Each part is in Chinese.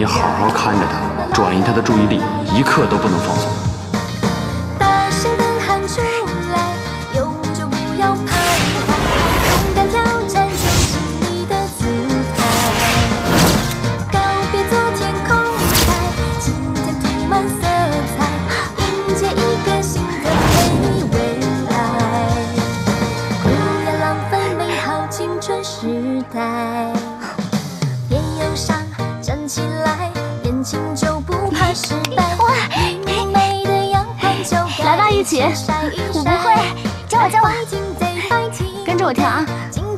你好好看着他，转移他的注意力，一刻都不能放松。大声地喊出来，永久不要徘徊，勇敢挑战就是你的姿态。告别昨天空白，今天涂满色彩，迎接一个新的美未来。不要浪费美好青春时代。哇！来吧，一起！我不会，教我，教我，跟着我跳啊！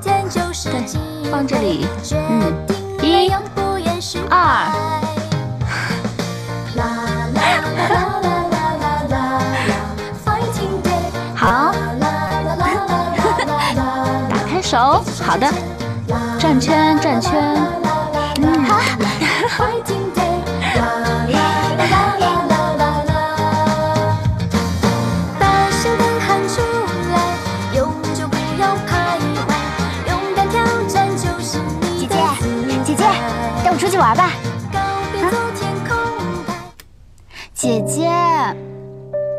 对，放这里。嗯，一，二。好。打开手。好的，转圈，转圈。我出去玩吧。姐姐，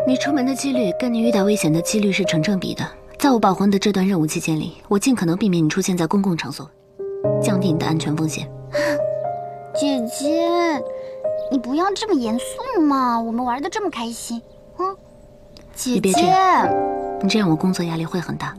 你出门的几率跟你遇到危险的几率是成正比的。在我保护你的这段任务期间里，我尽可能避免你出现在公共场所，降低你的安全风险。姐姐，你不要这么严肃嘛，我们玩的这么开心。嗯，姐你别这姐，你这样我工作压力会很大。